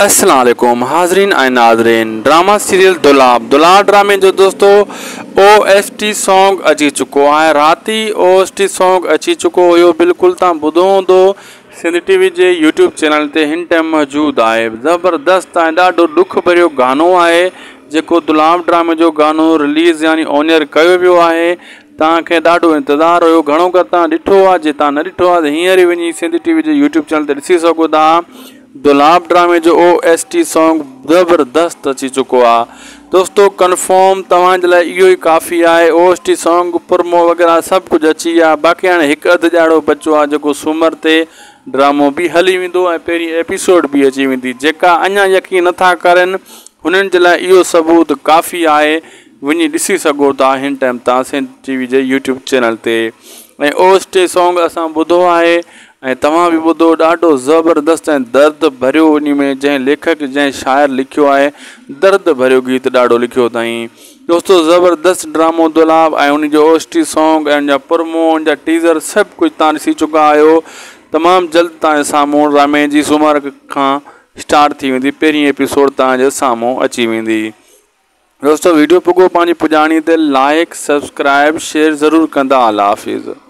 असलकुम हाजरीन आए नाजरीन drama serial दुलाब दुलाब ड्रामे जो दोस्तों ओ एस टी सॉन्ग अची चुको रात ही ओ एस टी सॉन्ग अची चुको हो बिल्कुल तुम ॿुधो हूंदो सिंध टीवी के यूट्यूब चैनल से इन टाइम मौजूद है ज़बरदस्त ऐं ॾाढो ॾुख भरियो गानो है जो दुलाब ड्रामे जो गानो रिलीज़ यानी ऑनियर कयो वियो आहे इंतजार हो घो हुयो घणो करे तव्हां ॾिठो न ॾिठो आ त हींअर ई सिंध यूट्यूब चैनल से ऐसी सोता दुलाब ड्रामे जो ओ एस टी सॉन्ग ज़बरदस्त अची चुको आहे दोस्तो कन्फर्म तव्हांजे लाइ इहो ई काफ़ी आहे O S T song promo वग़ैरह सभु कुझु अची विया बाक़ी हाणे हिकु अधि जहिड़ो बचो आहे जेको सूमर ते ड्रामो बि हली वेंदो ऐं पहिरीं एपिसोड बि अची वेंदी जेका अञा यकीन नथा करनि हुननि जे लाइ इहो सबूत काफ़ी आहे वञी ॾिसी सघो था हिन टाइम तव्हां सिंध टी वी जे यूट्यूब चैनल ते ऐं ओस्टी सॉन्ग असां ॿुधो आहे ऐं तव्हां बि ॿुधो ॾाढो ज़बरदस्त ऐं दर्द भरियो उन में जंहिं लेखक जंहिं शाइरु लिखियो आहे दर्द भरियो गीत ॾाढो लिखियो अथई दोस्तो ज़बरदस्तु ड्रामो दुलाब ऐं उनजो ओस्टी सॉन्ग ऐं उनजा पुरमो उनजा टीज़र सभु कुझु तव्हां ॾिसी चुका आहियो तमामु जल्द तव्हांजे साम्हूं जी सुमार खां स्टार्ट थी वेंदी पहिरीं एपिसोड तव्हांजे साम्हूं अची वेंदी दोस्त वीडियो भुॻो पंहिंजी पुॼाणी ते लाइक सब्सक्राइब शेयर ज़रूरु कंदा हाफ़िज़